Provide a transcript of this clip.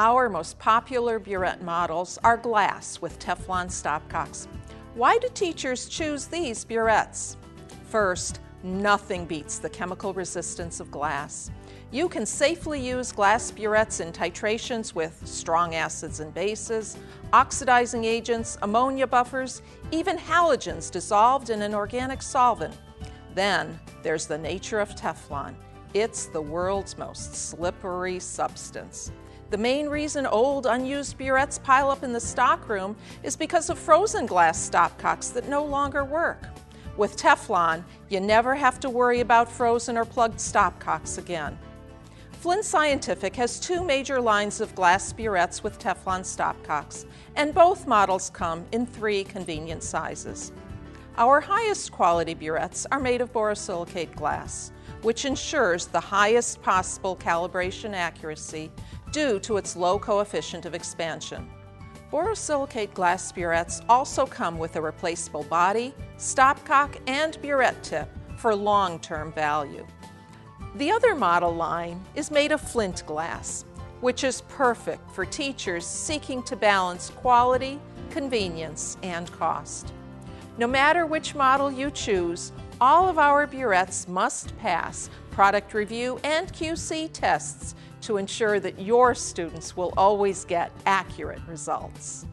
Our most popular burette models are glass with Teflon stopcocks. Why do teachers choose these burettes? First, nothing beats the chemical resistance of glass. You can safely use glass burettes in titrations with strong acids and bases, oxidizing agents, ammonia buffers, even halogens dissolved in an organic solvent. Then there's the nature of Teflon. It's the world's most slippery substance. The main reason old, unused burettes pile up in the stockroom is because of frozen glass stopcocks that no longer work. With Teflon, you never have to worry about frozen or plugged stopcocks again. Flinn Scientific has two major lines of glass burettes with Teflon stopcocks, and both models come in three convenient sizes. Our highest quality burettes are made of borosilicate glass, which ensures the highest possible calibration accuracy due to its low coefficient of expansion. Borosilicate glass burettes also come with a replaceable body, stopcock, and burette tip for long-term value. The other model line is made of flint glass, which is perfect for teachers seeking to balance quality, convenience, and cost. No matter which model you choose, all of our burettes must pass product review and QC tests to ensure that your students will always get accurate results.